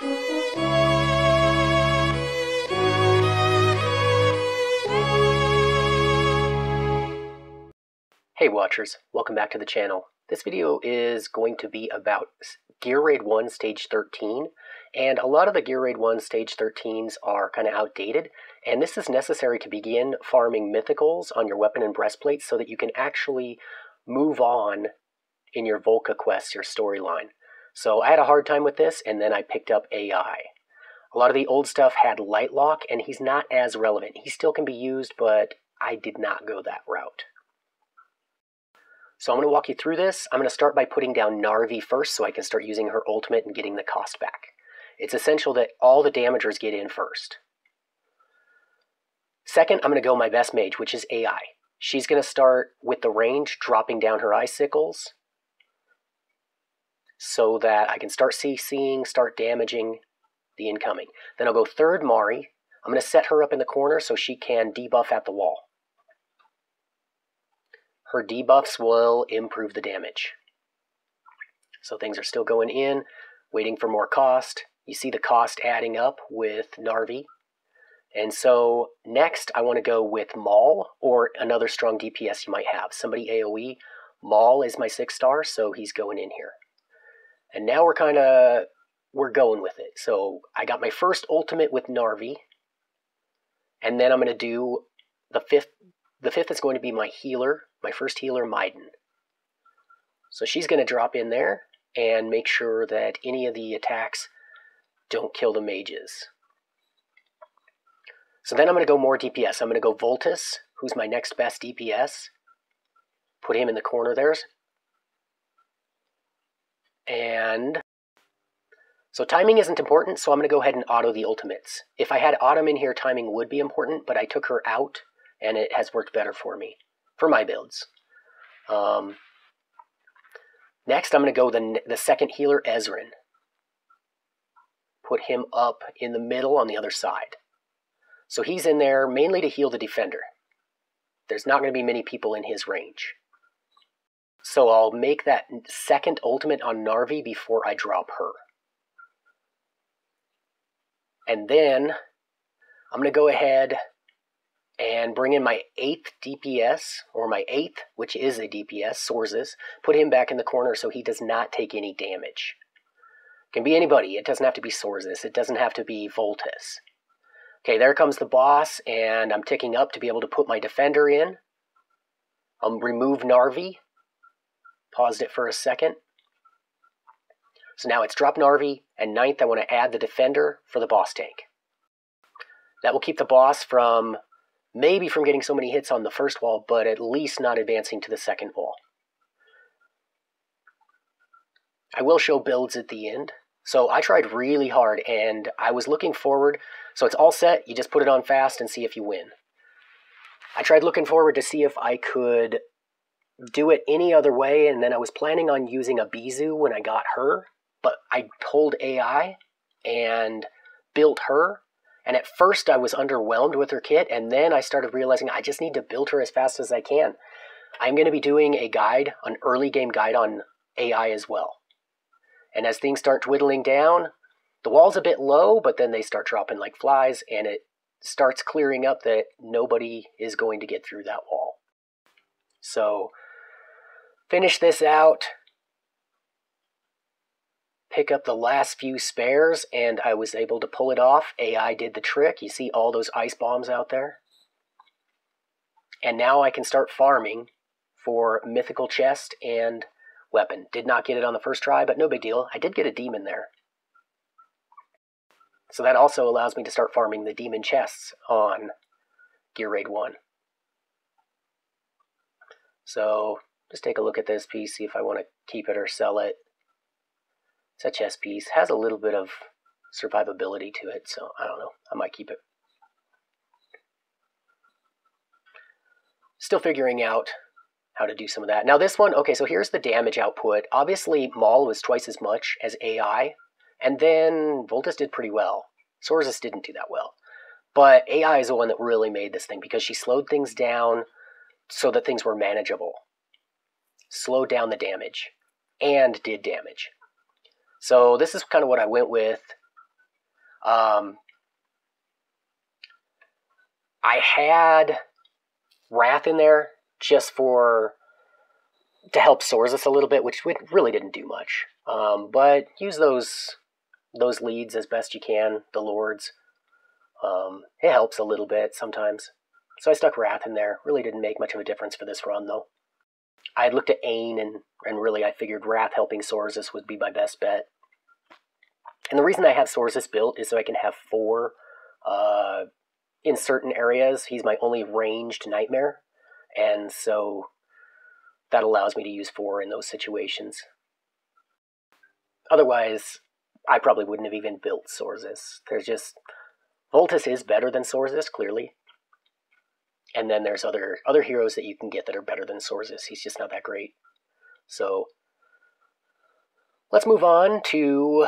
Hey Watchers, welcome back to the channel. This video is going to be about Gear Raid 1 Stage 13, and a lot of the Gear Raid 1 Stage 13s are kind of outdated, and this is necessary to begin farming mythicals on your weapon and breastplate so that you can actually move on in your Volka quests, your storyline. So I had a hard time with this, and then I picked up Ai. A lot of the old stuff had Lightlocke, and he's not as relevant. He still can be used, but I did not go that route. So I'm going to walk you through this. I'm going to start by putting down Narvi first so I can start using her ultimate and getting the cost back. It's essential that all the damagers get in first. Second, I'm going to go my best mage, which is Ai. She's going to start with the range, dropping down her icicles so that I can start CCing, start damaging the incoming. Then I'll go third Mari. I'm going to set her up in the corner so she can debuff at the wall her debuffs will improve the damage. So things are still going in, waiting for more cost. You see the cost adding up with Narvi. And so next I want to go with Maul or another strong DPS you might have. Somebody AoE. Maul is my six star, so he's going in here. And now we're kind of we're going with it. So I got my first ultimate with Narvi. And then I'm going to do the fifth the fifth is going to be my healer, my first healer, Maiden. So she's going to drop in there and make sure that any of the attacks don't kill the mages. So then I'm going to go more DPS. I'm going to go Voltus, who's my next best DPS. Put him in the corner there. And so timing isn't important, so I'm going to go ahead and auto the ultimates. If I had Autumn in here, timing would be important, but I took her out and it has worked better for me for my builds. Um, next, I'm going to go the the second healer, Ezran. Put him up in the middle on the other side. So he's in there mainly to heal the defender. There's not going to be many people in his range. So I'll make that second ultimate on Narvi before I drop her. And then I'm going to go ahead and bring in my eighth DPS, or my eighth, which is a DPS, Sorzis, put him back in the corner so he does not take any damage. Can be anybody, it doesn't have to be Sorzis, it doesn't have to be Voltus. Okay, there comes the boss, and I'm ticking up to be able to put my defender in. I'll remove Narvi. Paused it for a second. So now it's drop Narvi, and ninth I want to add the defender for the boss tank. That will keep the boss from maybe from getting so many hits on the first wall, but at least not advancing to the second wall. I will show builds at the end. So I tried really hard and I was looking forward. So it's all set. You just put it on fast and see if you win. I tried looking forward to see if I could do it any other way. And then I was planning on using a Bizu when I got her. But I pulled Ai and built her and at first, I was underwhelmed with her kit, and then I started realizing I just need to build her as fast as I can. I'm going to be doing a guide, an early game guide on Ai as well. And as things start dwindling down, the wall's a bit low, but then they start dropping like flies, and it starts clearing up that nobody is going to get through that wall. So, finish this out, pick up the last few spares and I was able to pull it off. Ai did the trick. You see all those ice bombs out there? And now I can start farming for mythical chest and weapon. Did not get it on the first try, but no big deal. I did get a demon there. So that also allows me to start farming the demon chests on Gear Raid 1. So just take a look at this piece, see if I want to keep it or sell it. It's a chess piece. Has a little bit of survivability to it, so I don't know. I might keep it. Still figuring out how to do some of that. Now this one, okay, so here's the damage output. Obviously, Maul was twice as much as Ai, and then Voltus did pretty well. Sorzis didn't do that well. But Ai is the one that really made this thing because she slowed things down so that things were manageable. Slowed down the damage and did damage. So this is kind of what I went with Um, I had Wrath in there just for to help Sorzus a little bit, which really didn't do much. Um, but use those those leads as best you can, the lords. Um, it helps a little bit sometimes. So I stuck Wrath in there. Really didn't make much of a difference for this run, though. I looked at Ain, and, and really I figured Wrath helping Sorzus would be my best bet. And the reason I have Sorzus built is so I can have four uh, in certain areas. He's my only ranged Nightmare, and so that allows me to use four in those situations. Otherwise, I probably wouldn't have even built Sorzus. There's just Voltus is better than Sorzus, clearly. And then there's other other heroes that you can get that are better than Sorzus. He's just not that great. So let's move on to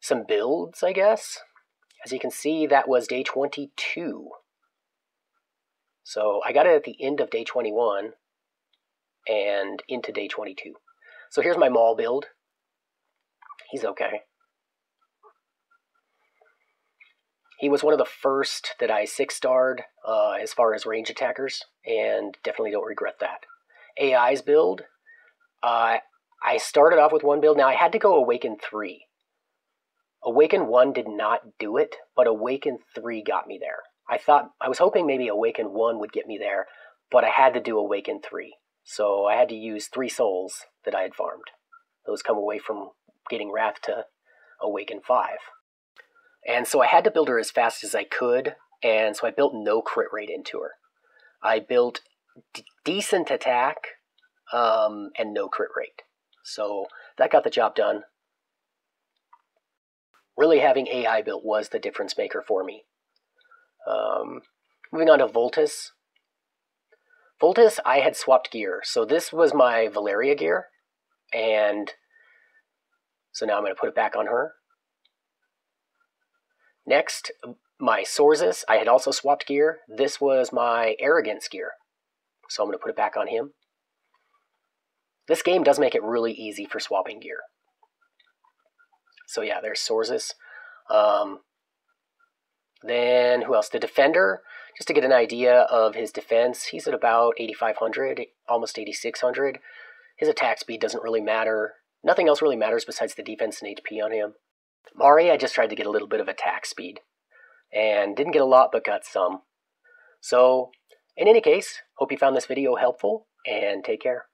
some builds, I guess. As you can see, that was day 22. So I got it at the end of day 21 and into day 22. So here's my Maul build. He's okay. He was one of the first that I six starred uh, as far as range attackers, and definitely don't regret that. Ai's build, uh, I started off with one build. Now I had to go Awaken 3. Awaken 1 did not do it, but Awaken 3 got me there. I thought, I was hoping maybe Awaken 1 would get me there, but I had to do Awaken 3. So I had to use three souls that I had farmed. Those come away from getting Wrath to Awaken 5. And so I had to build her as fast as I could, and so I built no crit rate into her. I built d- decent attack um, and no crit rate. So that got the job done. Really, having Ai built was the difference maker for me. Um, moving on to Voltus. Voltus, I had swapped gear. So this was my Valeria gear, and so now I'm going to put it back on her. Next, my Sorzus, I had also swapped gear. This was my Arrogance gear. So I'm going to put it back on him. This game does make it really easy for swapping gear. So yeah, there's Sorzus. Um, then who else? The Defender, just to get an idea of his defense, he's at about 8,500, almost 8,600. His attack speed doesn't really matter. Nothing else really matters besides the defense and HP on him. Mari, I just tried to get a little bit of attack speed. And didn't get a lot, but got some. So, in any case, hope you found this video helpful, and take care.